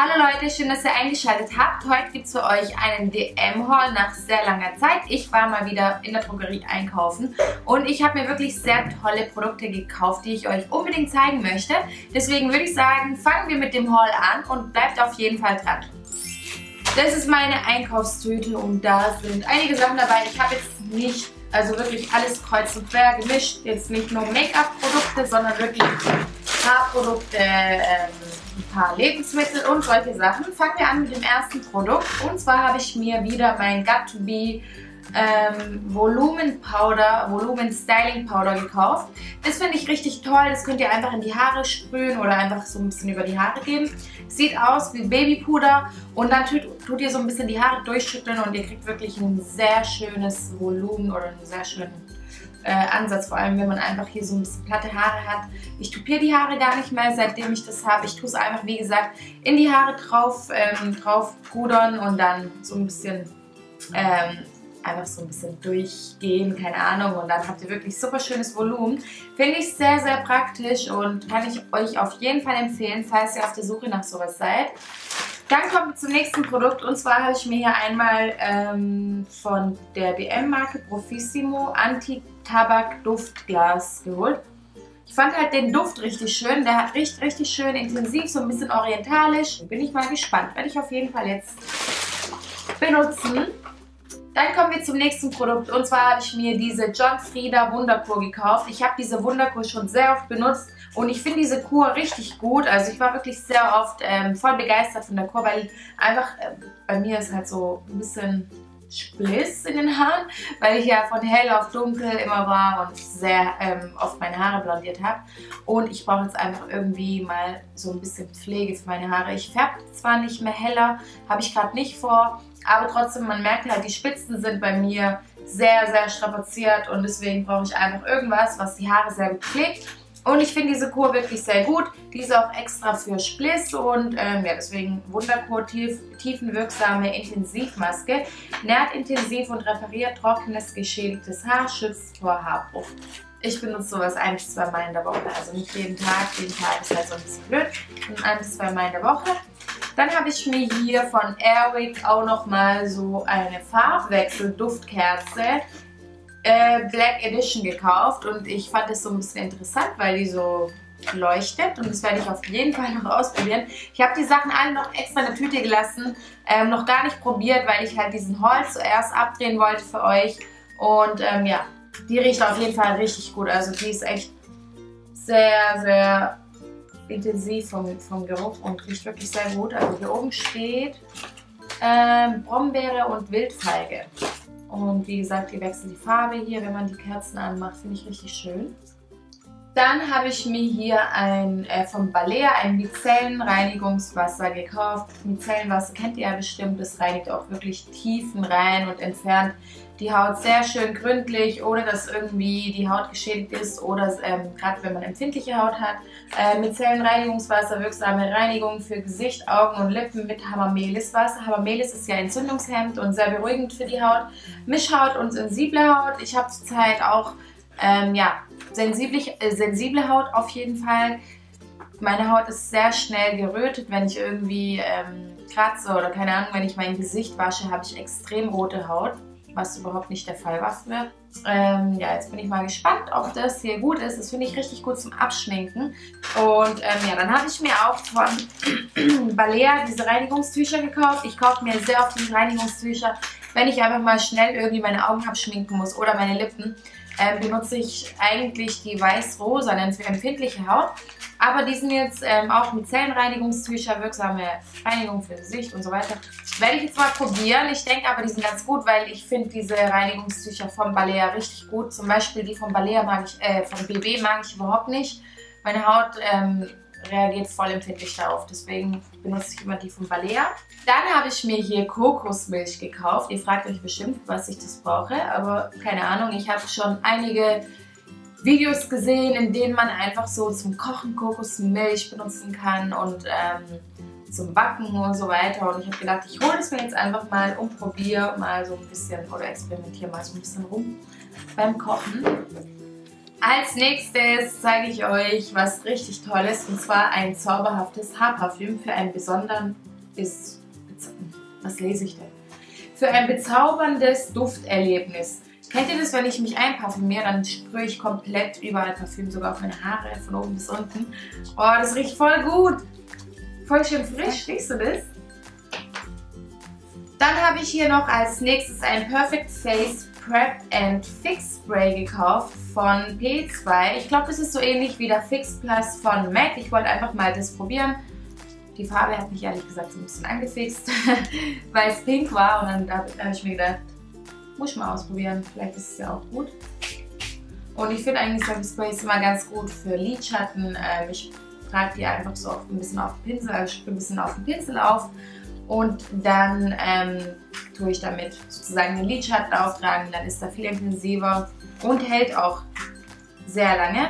Hallo Leute, schön, dass ihr eingeschaltet habt. Heute gibt es für euch einen DM-Haul nach sehr langer Zeit. Ich war mal wieder in der Drogerie einkaufen und ich habe mir wirklich sehr tolle Produkte gekauft, die ich euch unbedingt zeigen möchte. Deswegen würde ich sagen, fangen wir mit dem Haul an und bleibt auf jeden Fall dran. Das ist meine Einkaufstüte und da sind einige Sachen dabei. Ich habe jetzt nicht, also wirklich alles kreuz und quer gemischt. Jetzt nicht nur Make-up-Produkte, sondern wirklich Haarprodukte, ähm, ein paar Lebensmittel und solche Sachen. Fangen wir an mit dem ersten Produkt. Und zwar habe ich mir wieder mein Got to Be ähm, Volumen Powder, Volumen Styling Powder gekauft. Das finde ich richtig toll. Das könnt ihr einfach in die Haare sprühen oder einfach so ein bisschen über die Haare geben. Sieht aus wie Babypuder und dann tut, tut ihr so ein bisschen die Haare durchschütteln und ihr kriegt wirklich ein sehr schönes Volumen oder einen sehr schönen äh, Ansatz, vor allem wenn man einfach hier so ein bisschen platte Haare hat. Ich tupiere die Haare gar nicht mehr, seitdem ich das habe. Ich tue es einfach, wie gesagt, in die Haare drauf, ähm, drauf pudern und dann so ein bisschen ähm, einfach so ein bisschen durchgehen, keine Ahnung. Und dann habt ihr wirklich super schönes Volumen. Finde ich sehr, sehr praktisch und kann ich euch auf jeden Fall empfehlen, falls ihr auf der Suche nach sowas seid. Dann kommen wir zum nächsten Produkt und zwar habe ich mir hier einmal ähm, von der DM-Marke Profissimo Anti-Tabak-Duftglas geholt. Ich fand halt den Duft richtig schön. Der hat richtig, richtig schön intensiv, so ein bisschen orientalisch. Bin ich mal gespannt. Werde ich auf jeden Fall jetzt benutzen. Dann kommen wir zum nächsten Produkt und zwar habe ich mir diese John Frieda Wunderkur gekauft. Ich habe diese Wunderkur schon sehr oft benutzt und ich finde diese Kur richtig gut. Also ich war wirklich sehr oft ähm, voll begeistert von der Kur, weil einfach äh, bei mir ist halt so ein bisschen Spliss in den Haaren, weil ich ja von hell auf dunkel immer war und sehr ähm, oft meine Haare blondiert habe. Und ich brauche jetzt einfach irgendwie mal so ein bisschen Pflege für meine Haare. Ich färbe zwar nicht mehr heller, habe ich gerade nicht vor, aber trotzdem, man merkt halt, die Spitzen sind bei mir sehr, sehr strapaziert und deswegen brauche ich einfach irgendwas, was die Haare sehr gut pflegt. Und ich finde diese Kur wirklich sehr gut. Die ist auch extra für Spliss und ähm, ja, deswegen Wunderkur tief, tiefenwirksame Intensivmaske. Nährt intensiv und repariert trockenes, geschädigtes Haar, schützt vor Haarbruch. Ich benutze sowas ein bis zwei Mal in der Woche. Also nicht jeden Tag, jeden Tag ist halt so ein bisschen blöd. Und ein bis zwei Mal in der Woche. Dann habe ich mir hier von Airwick auch nochmal so eine Farbwechsel-Duftkerze äh, Black Edition gekauft und ich fand es so ein bisschen interessant, weil die so leuchtet und das werde ich auf jeden Fall noch ausprobieren. Ich habe die Sachen alle noch extra in der Tüte gelassen, ähm, noch gar nicht probiert, weil ich halt diesen Holz zuerst abdrehen wollte für euch und ähm, ja, die riecht auf jeden Fall richtig gut, also die ist echt sehr, sehr intensiv vom, vom Geruch und riecht wirklich sehr gut. Also hier oben steht ähm, Brombeere und Wildfeige. Und wie gesagt, ihr wechselt die Farbe hier, wenn man die Kerzen anmacht, finde ich richtig schön. Dann habe ich mir hier ein äh, vom Balea ein Micellenreinigungswasser gekauft. Micellenwasser kennt ihr ja bestimmt, das reinigt auch wirklich Tiefen rein und entfernt die Haut sehr schön gründlich, ohne dass irgendwie die Haut geschädigt ist oder ähm, gerade wenn man empfindliche Haut hat. Äh, Micellenreinigungswasser, wirksame Reinigung für Gesicht, Augen und Lippen mit Hamameliswasser. Hamamelis ist ja entzündungshemmend und sehr beruhigend für die Haut. Mischhaut und sensible Haut. Ich habe zurzeit auch ähm, ja, sensible, äh, sensible Haut auf jeden Fall. Meine Haut ist sehr schnell gerötet, wenn ich irgendwie ähm, kratze oder keine Ahnung, wenn ich mein Gesicht wasche, habe ich extrem rote Haut was überhaupt nicht der Fall war früher. Ähm, ja, jetzt bin ich mal gespannt, ob das hier gut ist. Das finde ich richtig gut zum Abschminken. Und ähm, ja, dann habe ich mir auch von Balea diese Reinigungstücher gekauft. Ich kaufe mir sehr oft diese Reinigungstücher, wenn ich einfach mal schnell irgendwie meine Augen abschminken muss oder meine Lippen. Ähm, benutze ich eigentlich die weiß-rosa, für empfindliche Haut. Aber die sind jetzt ähm, auch mit Zellenreinigungstücher, wirksame Reinigung für Gesicht und so weiter. Werde ich jetzt mal probieren. Ich denke aber, die sind ganz gut, weil ich finde diese Reinigungstücher vom Balea richtig gut. Zum Beispiel die von Balea mag ich, äh, von BB mag ich überhaupt nicht. Meine Haut ähm, reagiert voll empfindlich darauf. Deswegen benutze ich immer die von Balea. Dann habe ich mir hier Kokosmilch gekauft. Ihr fragt euch bestimmt, was ich das brauche. Aber keine Ahnung, ich habe schon einige Videos gesehen, in denen man einfach so zum Kochen Kokosmilch benutzen kann und ähm, zum Backen und so weiter. Und ich habe gedacht, ich hole es mir jetzt einfach mal und probiere mal so ein bisschen oder experimentiere mal so ein bisschen rum beim Kochen. Als nächstes zeige ich euch was richtig Tolles und zwar ein zauberhaftes Haarparfüm für einen besonderen ist, was lese ich denn? Für ein bezauberndes Dufterlebnis. Kennt ihr das, wenn ich mich einparfümiere, dann sprühe ich komplett überall Parfüm, sogar auf meine Haare, von oben bis unten. Oh, das riecht voll gut. Voll schön frisch, riechst du das? Dann habe ich hier noch als nächstes ein Perfect Face Prep and Fix Spray gekauft von P2. Ich glaube, das ist so ähnlich wie der Fix Plus von MAC. Ich wollte einfach mal das probieren. Die Farbe hat mich ehrlich gesagt so ein bisschen angefixt, weil es pink war. Und dann habe ich mir gedacht, muss ich mal ausprobieren. Vielleicht ist es ja auch gut. Und ich finde eigentlich solche Sprays immer ganz gut für Lidschatten. Ähm, ich trage die einfach so ein bisschen auf den Pinsel, also ein bisschen auf den Pinsel auf. Und dann ähm, tue ich damit sozusagen den Lidschatten auftragen. Dann ist er viel intensiver und hält auch sehr lange.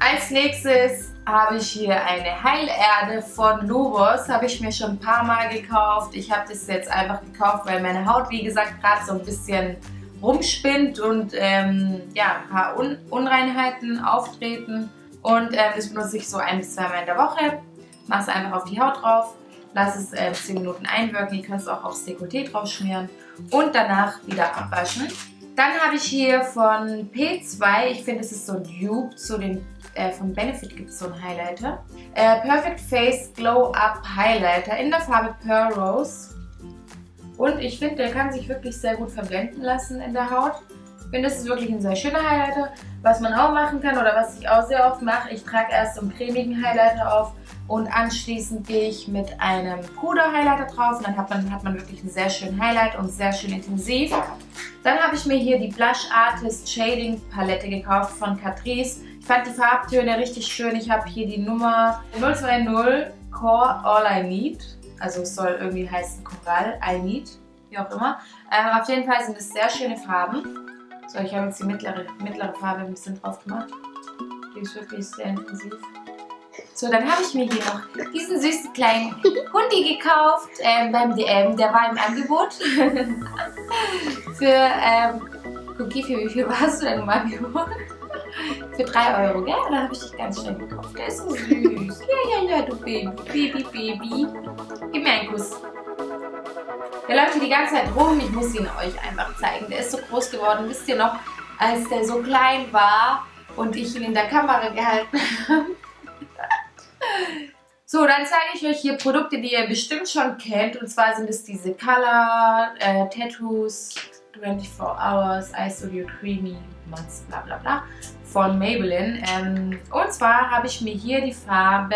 Als nächstes habe ich hier eine Heilerde von Lobos. Habe ich mir schon ein paar Mal gekauft. Ich habe das jetzt einfach gekauft, weil meine Haut, wie gesagt, gerade so ein bisschen rumspinnt und ähm, ja, ein paar Un Unreinheiten auftreten. Und ähm, das benutze ich so ein bis zweimal in der Woche. Mache es einfach auf die Haut drauf. Lass es äh, 10 Minuten einwirken. Ihr könnt es auch aufs Dekolleté drauf schmieren. Und danach wieder abwaschen. Dann habe ich hier von P2, ich finde es ist so ein Dupe zu den äh, von Benefit gibt es so einen Highlighter. Äh, Perfect Face Glow Up Highlighter in der Farbe Pearl Rose. Und ich finde, der kann sich wirklich sehr gut verblenden lassen in der Haut. Ich finde, das ist wirklich ein sehr schöner Highlighter. Was man auch machen kann oder was ich auch sehr oft mache, ich trage erst so einen cremigen Highlighter auf und anschließend gehe ich mit einem Puder-Highlighter drauf und dann hat man, hat man wirklich einen sehr schönen Highlight und sehr schön intensiv. Dann habe ich mir hier die Blush Artist Shading Palette gekauft von Catrice. Ich fand die Farbtöne richtig schön. Ich habe hier die Nummer 020 Core All I Need. Also es soll irgendwie heißen Coral I Need, wie auch immer. Ähm, auf jeden Fall sind es sehr schöne Farben. So, ich habe jetzt die mittlere, mittlere Farbe ein bisschen drauf gemacht. Die ist wirklich sehr intensiv. So, dann habe ich mir hier noch diesen süßen kleinen Hundi gekauft ähm, beim DM. Der war im Angebot. für, ähm, Cookie, für wie viel warst du denn im Angebot? Für 3 Euro, gell? Da habe ich dich ganz schnell gekauft. Der ist so süß. Ja, ja, ja, du Baby. Baby, Baby. Gib mir einen Kuss. Der läuft hier die ganze Zeit rum. Ich muss ihn euch einfach zeigen. Der ist so groß geworden. Wisst ihr noch, als der so klein war und ich ihn in der Kamera gehalten habe? So, dann zeige ich euch hier Produkte, die ihr bestimmt schon kennt. Und zwar sind es diese Color, äh, Tattoos, 24 Hours, I Studio Creamy, Months, bla bla bla von Maybelline. Ähm, und zwar habe ich mir hier die Farbe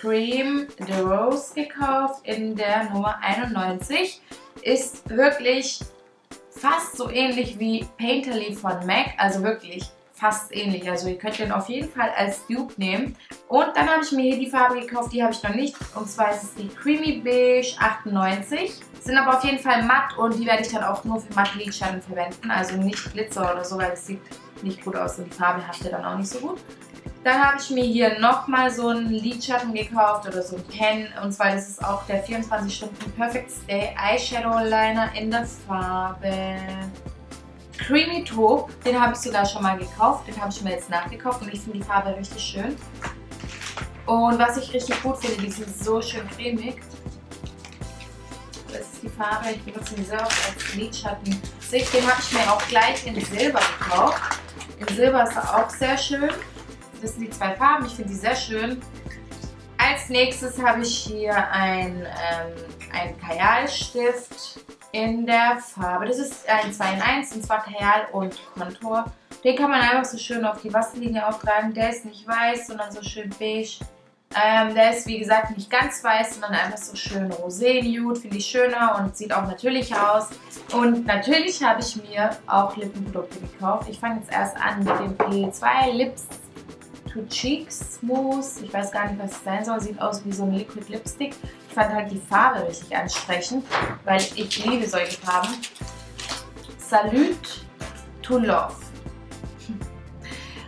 Cream de Rose gekauft in der Nummer 91. Ist wirklich fast so ähnlich wie Painterly von MAC, also wirklich fast ähnlich. Also ihr könnt den auf jeden Fall als Dupe nehmen. Und dann habe ich mir hier die Farbe gekauft, die habe ich noch nicht. Und zwar ist es die Creamy Beige 98. Sind aber auf jeden Fall matt und die werde ich dann auch nur für matte Lidschatten verwenden. Also nicht Glitzer oder so, weil es sieht nicht gut aus und die Farbe haftet dann auch nicht so gut. Dann habe ich mir hier nochmal so einen Lidschatten gekauft oder so ein Pen. Und zwar das ist auch der 24 Stunden Perfect Stay Eyeshadow Liner in der Farbe Creamy Taupe. Den habe ich sogar schon mal gekauft. Den habe ich mir jetzt nachgekauft und ich finde die Farbe richtig schön. Und was ich richtig gut finde, die sind so schön cremig. Das ist die Farbe. Ich benutze die sehr oft als Lidschatten. Den habe ich mir auch gleich in Silber gekauft. In Silber ist er auch sehr schön. Das sind die zwei Farben. Ich finde die sehr schön. Als nächstes habe ich hier ein, ähm, einen Kajalstift in der Farbe. Das ist ein 2 in 1 und zwar Kajal und Kontur. Den kann man einfach so schön auf die Wasserlinie auftragen. Der ist nicht weiß, sondern so schön beige. Ähm, der ist wie gesagt nicht ganz weiß, sondern einfach so schön rosé-nude. Finde ich schöner und sieht auch natürlich aus. Und natürlich habe ich mir auch Lippenprodukte gekauft. Ich fange jetzt erst an mit dem P2 Lips to Cheeks Mousse. Ich weiß gar nicht, was es sein soll. Sieht aus wie so ein Liquid Lipstick. Fand halt die Farbe richtig ansprechend, weil ich liebe solche Farben. Salute to Love.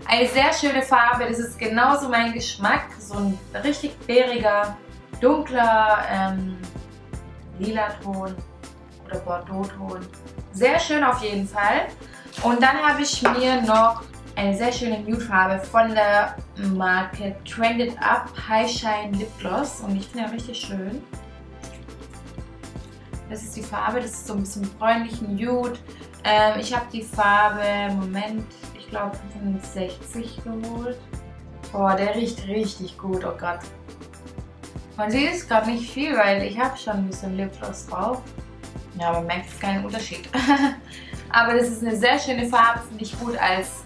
Eine sehr schöne Farbe, das ist genauso mein Geschmack. So ein richtig bäriger, dunkler ähm, lila Ton oder Bordeaux-Ton. Sehr schön auf jeden Fall. Und dann habe ich mir noch eine sehr schöne Nude-Farbe von der Marke Trended Up High Shine Lip Gloss. Und ich finde ja richtig schön. Das ist die Farbe, das ist so ein bisschen bräunlichen Nude. Ähm, ich habe die Farbe, Moment, ich glaube 65 geholt. Boah, der riecht richtig gut, oh Gott. Man sieht es gerade nicht viel, weil ich habe schon ein bisschen Lipgloss drauf. Ja, man merkt keinen Unterschied. Aber das ist eine sehr schöne Farbe, finde ich gut als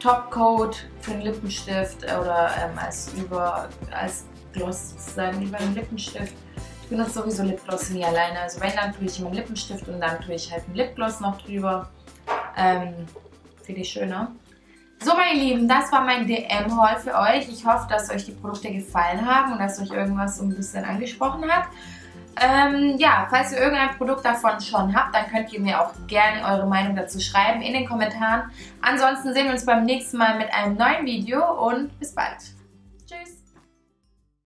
Topcoat für einen Lippenstift oder ähm, als über als Gloss sozusagen über einen Lippenstift. Ich benutze sowieso Lipgloss nie alleine. Also wenn, dann tue ich immer einen Lippenstift und dann tue ich halt einen Lipgloss noch drüber. Ähm, Finde ich schöner. So meine Lieben, das war mein DM-Haul für euch. Ich hoffe, dass euch die Produkte gefallen haben und dass euch irgendwas so ein bisschen angesprochen hat. Ähm, ja, falls ihr irgendein Produkt davon schon habt, dann könnt ihr mir auch gerne eure Meinung dazu schreiben in den Kommentaren. Ansonsten sehen wir uns beim nächsten Mal mit einem neuen Video und bis bald. Tschüss.